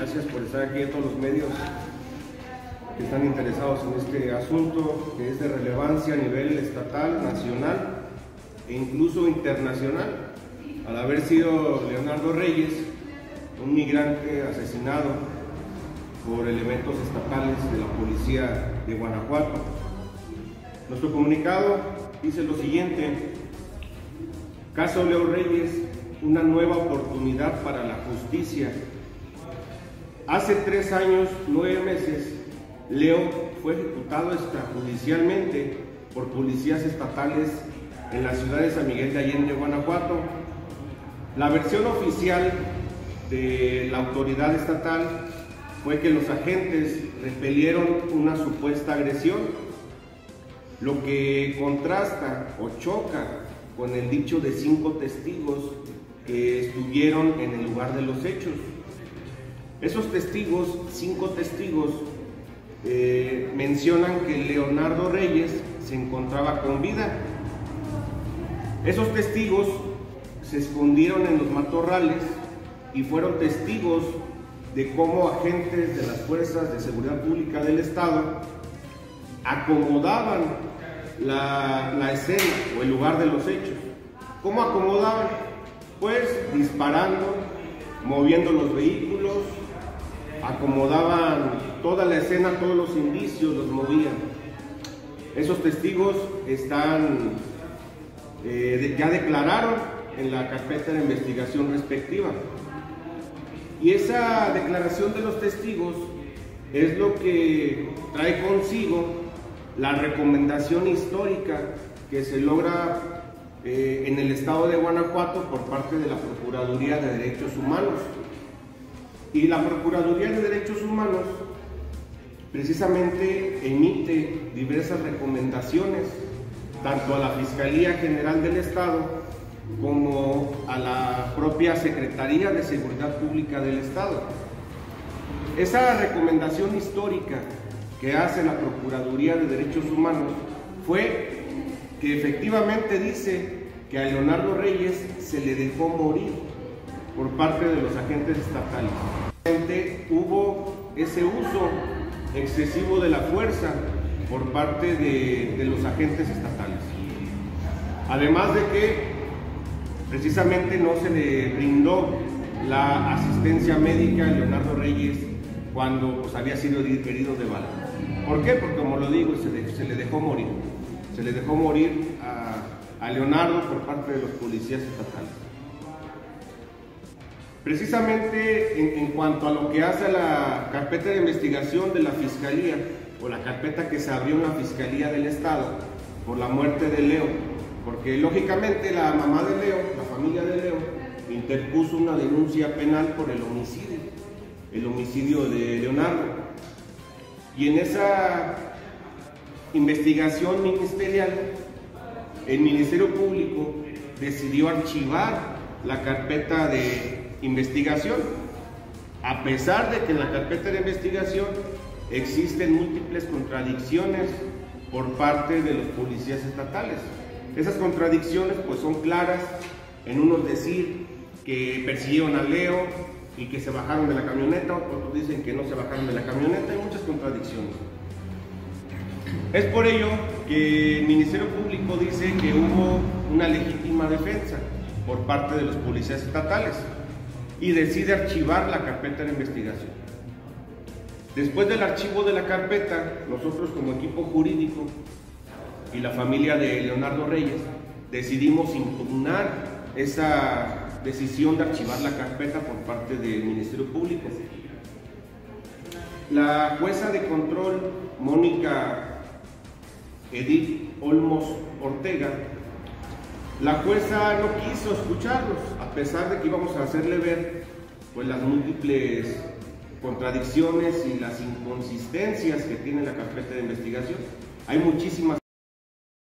Gracias por estar aquí a todos los medios que están interesados en este asunto que es de relevancia a nivel estatal, nacional e incluso internacional. Al haber sido Leonardo Reyes, un migrante asesinado por elementos estatales de la policía de Guanajuato. Nuestro comunicado dice lo siguiente, caso Leo Reyes, una nueva oportunidad para la justicia. Hace tres años, nueve meses, Leo fue ejecutado extrajudicialmente por policías estatales en la ciudad de San Miguel de Allende, Guanajuato. La versión oficial de la autoridad estatal fue que los agentes repelieron una supuesta agresión, lo que contrasta o choca con el dicho de cinco testigos que estuvieron en el lugar de los hechos. Esos testigos, cinco testigos, eh, mencionan que Leonardo Reyes se encontraba con vida. Esos testigos se escondieron en los matorrales y fueron testigos de cómo agentes de las fuerzas de seguridad pública del Estado acomodaban la, la escena o el lugar de los hechos. ¿Cómo acomodaban? Pues disparando, moviendo los vehículos, acomodaban toda la escena, todos los indicios los movían. Esos testigos están, eh, ya declararon en la carpeta de investigación respectiva. Y esa declaración de los testigos es lo que trae consigo la recomendación histórica que se logra eh, en el estado de Guanajuato por parte de la Procuraduría de Derechos Humanos. Y la Procuraduría de Derechos Humanos precisamente emite diversas recomendaciones, tanto a la Fiscalía General del Estado como a la propia Secretaría de Seguridad Pública del Estado. Esa recomendación histórica que hace la Procuraduría de Derechos Humanos fue que efectivamente dice que a Leonardo Reyes se le dejó morir por parte de los agentes estatales. Hubo ese uso excesivo de la fuerza por parte de, los agentes estatales. Además de que precisamente no se le brindó la asistencia médica a Leonardo Reyes cuando pues, había sido herido de bala. ¿Por qué? Porque como lo digo, se le dejó morir. Se le dejó morir a, Leonardo por parte de los policías estatales. Precisamente en, en, cuanto a lo que hace a la carpeta de investigación de la Fiscalía, o la carpeta que se abrió en la Fiscalía del Estado por la muerte de Leo, porque lógicamente la mamá de Leo, la familia de Leo, interpuso una denuncia penal por el homicidio, el homicidio de Leonardo. Y en esa investigación ministerial, el Ministerio Público decidió archivar la carpeta de investigación, a pesar de que en la carpeta de investigación existen múltiples contradicciones por parte de los policías estatales. Esas contradicciones pues son claras en unos decir que persiguieron a Leo y que se bajaron de la camioneta, otros dicen que no se bajaron de la camioneta, hay muchas contradicciones. Es por ello que el Ministerio Público dice que hubo una legítima defensa por parte de los policías estatales y decide archivar la carpeta de investigación. Después del archivo de la carpeta, nosotros como equipo jurídico y la familia de Leonardo Reyes decidimos impugnar esa decisión de archivar la carpeta por parte del Ministerio Público. La jueza de control, Mónica Edith Olmos Ortega, la jueza no quiso escucharlos, a pesar de que íbamos a hacerle ver pues, las múltiples contradicciones y las inconsistencias que tiene la carpeta de investigación. Hay muchísimas